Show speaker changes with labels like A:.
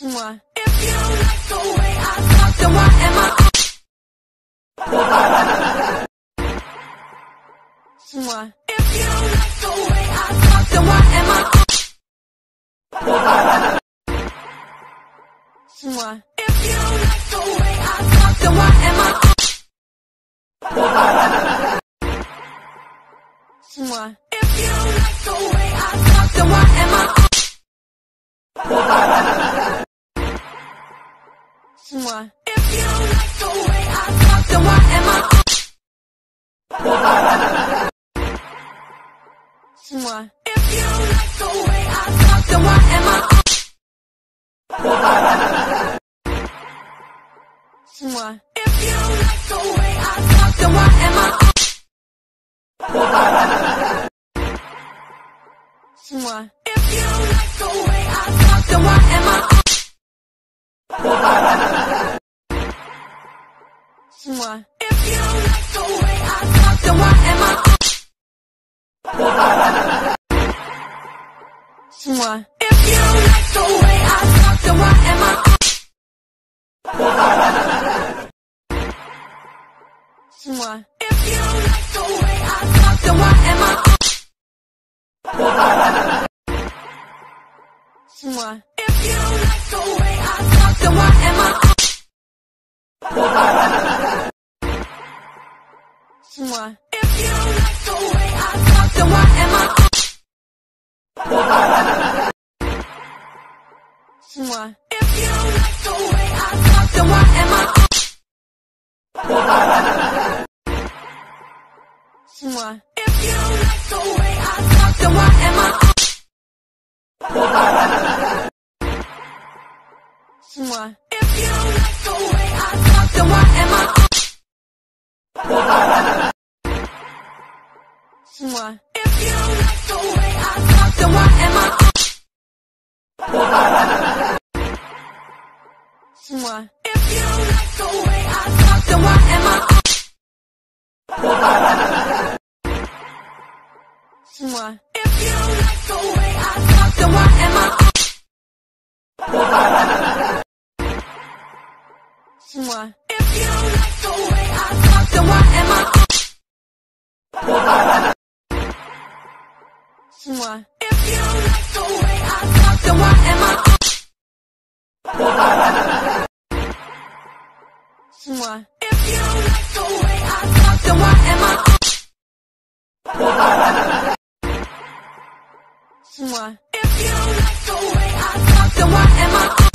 A: Mwah. If you like the way I talk, then why am I? Mwah. If you like the way I talk, then why Mwah. If you like the way I talk, then why am I? Mwah. If you like the way I talk, then why am I? Mwah. If you like the way I talk, then why am I? If you like the way I talk, then why am I? Mwah. If you like the way I talk, then why am I? Mwah. If you you like the way I talk, then why am I? Mwah. If you you like the way I talk, then why am I? Mwah. If you like the way Mwah. If you like the way I talk, then why am I? Mwah. If you like the way I talk, then why am I? Mwah. If you like the way I talk, then why am I? Mwah. If you like the way I talk, then why am I? Mwah. If you like the way I talk, then why am I? Mwah. If you like the way I talk, then why am I? Mwah. If you like the way I talk, then why am I? Mwah. If you like the way I talk, then why am I? Mwah. If you like the way I talk, then why am I? Mwah. If you like the way I talk, then why am I?